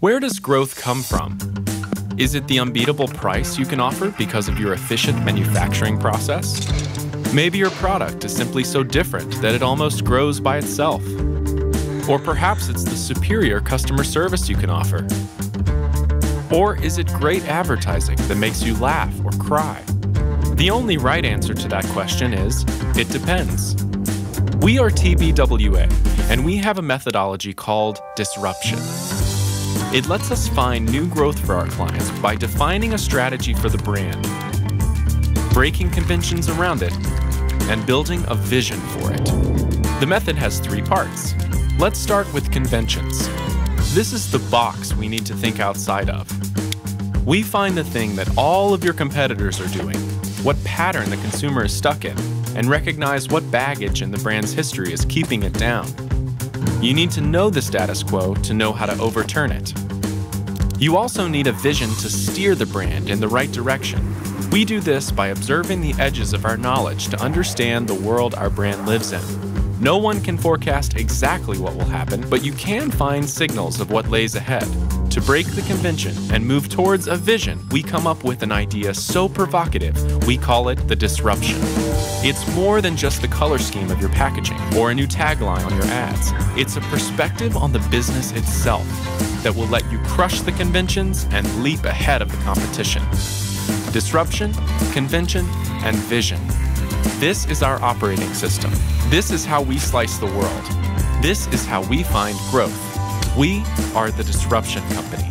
Where does growth come from? Is it the unbeatable price you can offer because of your efficient manufacturing process? Maybe your product is simply so different that it almost grows by itself. Or perhaps it's the superior customer service you can offer. Or is it great advertising that makes you laugh or cry? The only right answer to that question is it depends. We are TBWA, and we have a methodology called disruption. It lets us find new growth for our clients by defining a strategy for the brand, breaking conventions around it, and building a vision for it. The method has three parts. Let's start with conventions. This is the box we need to think outside of. We find the thing that all of your competitors are doing, what pattern the consumer is stuck in, and recognize what baggage in the brand's history is keeping it down. You need to know the status quo to know how to overturn it. You also need a vision to steer the brand in the right direction. We do this by observing the edges of our knowledge to understand the world our brand lives in. No one can forecast exactly what will happen, but you can find signals of what lays ahead. To break the convention and move towards a vision, we come up with an idea so provocative, we call it the disruption. It's more than just the color scheme of your packaging or a new tagline on your ads. It's a perspective on the business itself that will let you crush the conventions and leap ahead of the competition. Disruption, convention, and vision. This is our operating system. This is how we slice the world. This is how we find growth. We are the Disruption Company.